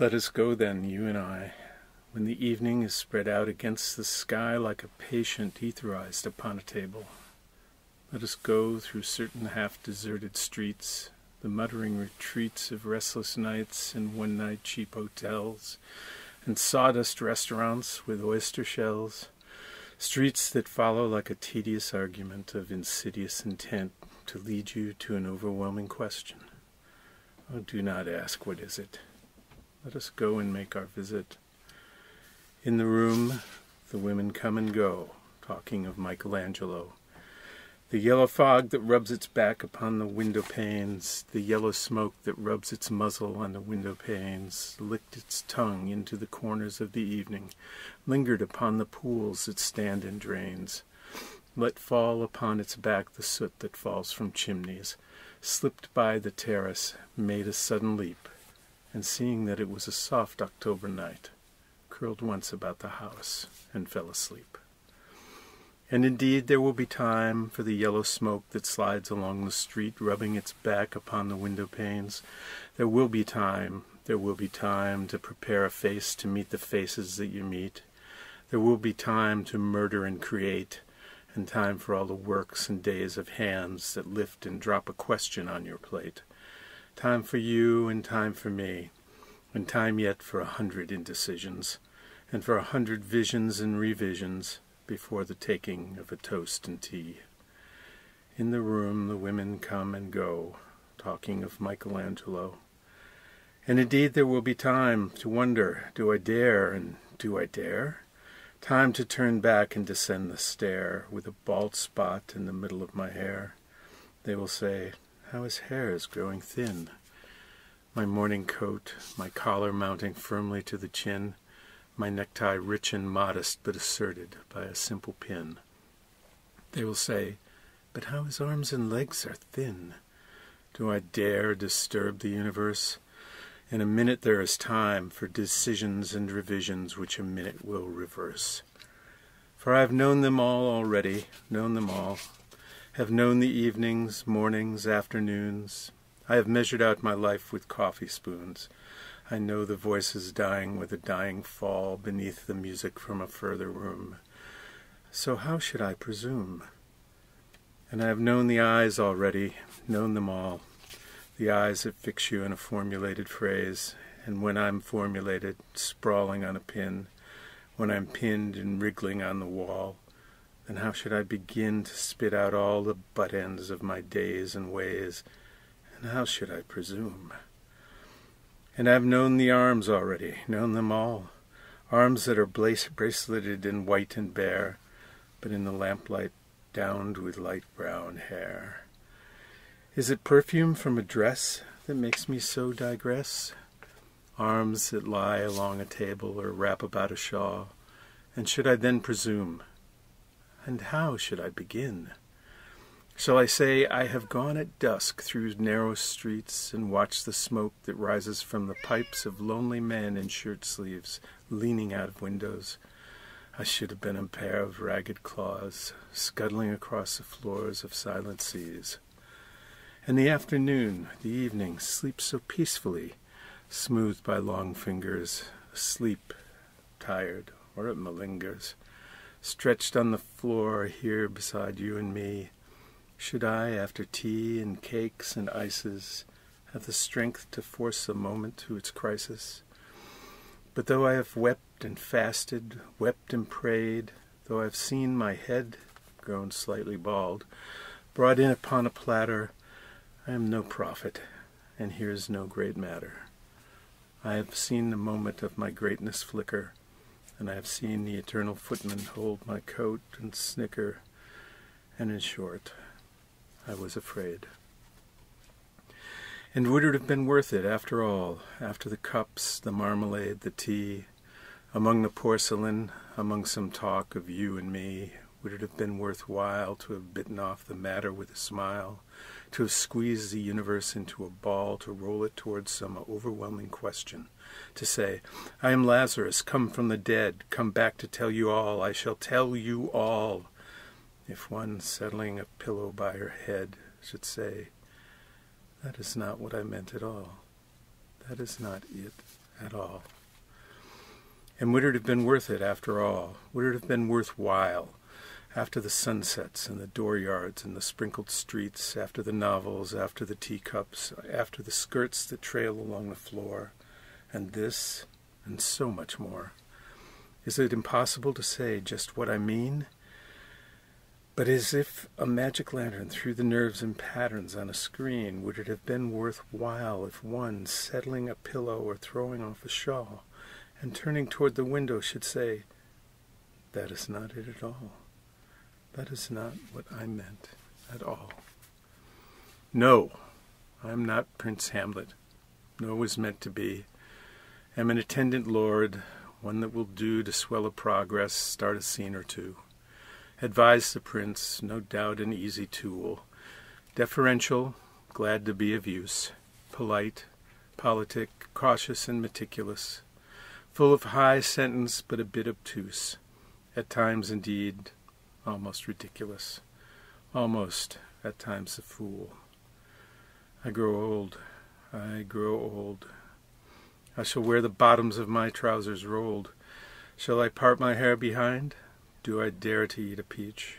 Let us go then, you and I, when the evening is spread out against the sky like a patient etherized upon a table. Let us go through certain half-deserted streets, the muttering retreats of restless nights and one-night cheap hotels, and sawdust restaurants with oyster shells, streets that follow like a tedious argument of insidious intent to lead you to an overwhelming question. Oh, do not ask what is it. Let us go and make our visit. In the room, the women come and go, talking of Michelangelo. The yellow fog that rubs its back upon the window panes, the yellow smoke that rubs its muzzle on the window panes, licked its tongue into the corners of the evening, lingered upon the pools that stand in drains, let fall upon its back the soot that falls from chimneys, slipped by the terrace, made a sudden leap, and seeing that it was a soft October night, curled once about the house and fell asleep. And indeed there will be time for the yellow smoke that slides along the street, rubbing its back upon the window panes. There will be time, there will be time to prepare a face to meet the faces that you meet. There will be time to murder and create, and time for all the works and days of hands that lift and drop a question on your plate. Time for you and time for me, and time yet for a hundred indecisions, and for a hundred visions and revisions before the taking of a toast and tea. In the room the women come and go, talking of Michelangelo. And indeed there will be time to wonder, do I dare, and do I dare? Time to turn back and descend the stair with a bald spot in the middle of my hair. They will say, how his hair is growing thin. My morning coat, my collar mounting firmly to the chin, my necktie rich and modest but asserted by a simple pin. They will say, but how his arms and legs are thin. Do I dare disturb the universe? In a minute there is time for decisions and revisions which a minute will reverse. For I have known them all already, known them all, have known the evenings, mornings, afternoons. I have measured out my life with coffee spoons. I know the voices dying with a dying fall beneath the music from a further room. So how should I presume? And I have known the eyes already, known them all the eyes that fix you in a formulated phrase, and when I'm formulated, sprawling on a pin, when I'm pinned and wriggling on the wall, then how should I begin to spit out all the butt ends of my days and ways, and how should I presume? And I've known the arms already, known them all, arms that are braceleted in white and bare, but in the lamplight downed with light brown hair. Is it perfume from a dress that makes me so digress? Arms that lie along a table or wrap about a shawl, and should I then presume? And how should I begin? Shall I say I have gone at dusk through narrow streets and watched the smoke that rises from the pipes of lonely men in shirt sleeves leaning out of windows? I should have been a pair of ragged claws scuttling across the floors of silent seas. And the afternoon, the evening, sleeps so peacefully, smoothed by long fingers, asleep, tired, or it malingers. Stretched on the floor here beside you and me, should I, after tea and cakes and ices, have the strength to force a moment to its crisis? But though I have wept and fasted, wept and prayed, though I have seen my head, grown slightly bald, brought in upon a platter, I am no prophet, and here's no great matter. I have seen the moment of my greatness flicker, and I have seen the eternal footman hold my coat and snicker, and in short, I was afraid. And would it have been worth it, after all, after the cups, the marmalade, the tea, among the porcelain, among some talk of you and me, would it have been worth while to have bitten off the matter with a smile, to have squeezed the universe into a ball, to roll it towards some overwhelming question, to say, I am Lazarus, come from the dead, come back to tell you all, I shall tell you all. If one settling a pillow by her head should say, That is not what I meant at all. That is not it at all. And would it have been worth it after all? Would it have been worthwhile after the sunsets and the dooryards and the sprinkled streets, after the novels, after the teacups, after the skirts that trail along the floor, and this, and so much more? Is it impossible to say just what I mean? But as if a magic lantern threw the nerves and patterns on a screen, would it have been worth while if one, settling a pillow or throwing off a shawl, and turning toward the window, should say, That is not it at all. That is not what I meant at all. No, I am not Prince Hamlet, nor was meant to be. Am an attendant lord, one that will do to swell a progress, start a scene or two. Advise the prince, no doubt an easy tool. Deferential, glad to be of use. Polite, politic, cautious and meticulous. Full of high sentence, but a bit obtuse. At times, indeed, almost ridiculous. Almost, at times, a fool. I grow old. I grow old. I shall wear the bottoms of my trousers rolled. Shall I part my hair behind? Do I dare to eat a peach?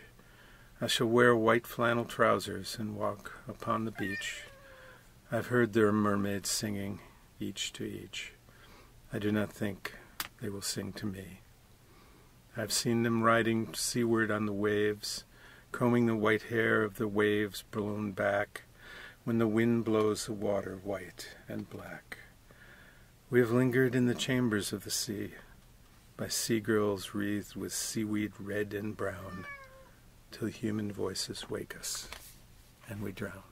I shall wear white flannel trousers and walk upon the beach. I've heard there are mermaids singing, each to each. I do not think they will sing to me. I've seen them riding seaward on the waves, combing the white hair of the waves blown back when the wind blows the water white and black. We have lingered in the chambers of the sea, by sea girls wreathed with seaweed red and brown, till human voices wake us, and we drown.